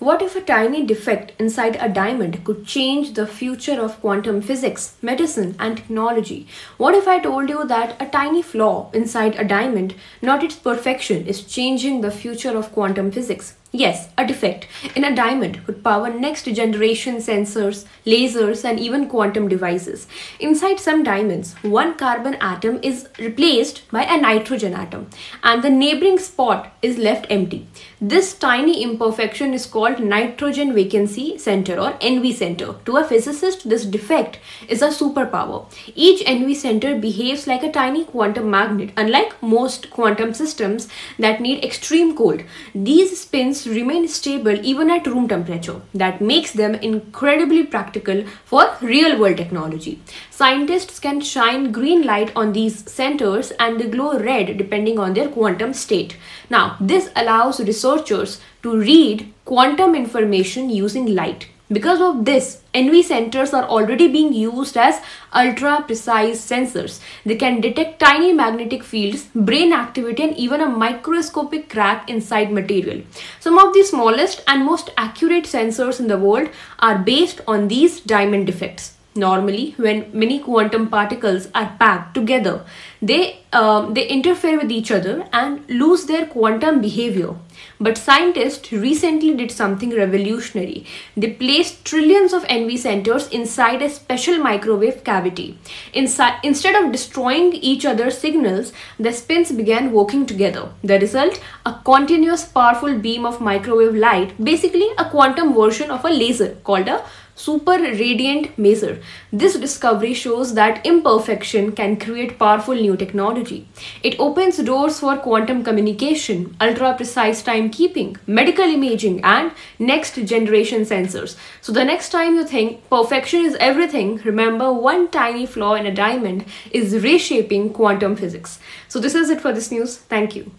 What if a tiny defect inside a diamond could change the future of quantum physics, medicine, and technology? What if I told you that a tiny flaw inside a diamond, not its perfection, is changing the future of quantum physics? Yes, a defect in a diamond would power next generation sensors, lasers, and even quantum devices. Inside some diamonds, one carbon atom is replaced by a nitrogen atom, and the neighboring spot is left empty. This tiny imperfection is called nitrogen vacancy center or NV center. To a physicist, this defect is a superpower. Each NV center behaves like a tiny quantum magnet, unlike most quantum systems that need extreme cold. These spins remain stable even at room temperature. That makes them incredibly practical for real world technology. Scientists can shine green light on these centers and they glow red depending on their quantum state. Now, this allows researchers to read quantum information using light. Because of this, NV centers are already being used as ultra precise sensors. They can detect tiny magnetic fields, brain activity, and even a microscopic crack inside material. Some of the smallest and most accurate sensors in the world are based on these diamond defects. Normally, when many quantum particles are packed together, they, um, they interfere with each other and lose their quantum behavior. But scientists recently did something revolutionary. They placed trillions of NV centers inside a special microwave cavity. Instead of destroying each other's signals, the spins began working together. The result? A continuous powerful beam of microwave light, basically a quantum version of a laser called a super radiant maser. This discovery shows that imperfection can create powerful new technology. It opens doors for quantum communication, ultra precise timekeeping, medical imaging, and next generation sensors. So, the next time you think perfection is everything, remember one tiny flaw in a diamond is reshaping quantum physics. So, this is it for this news. Thank you.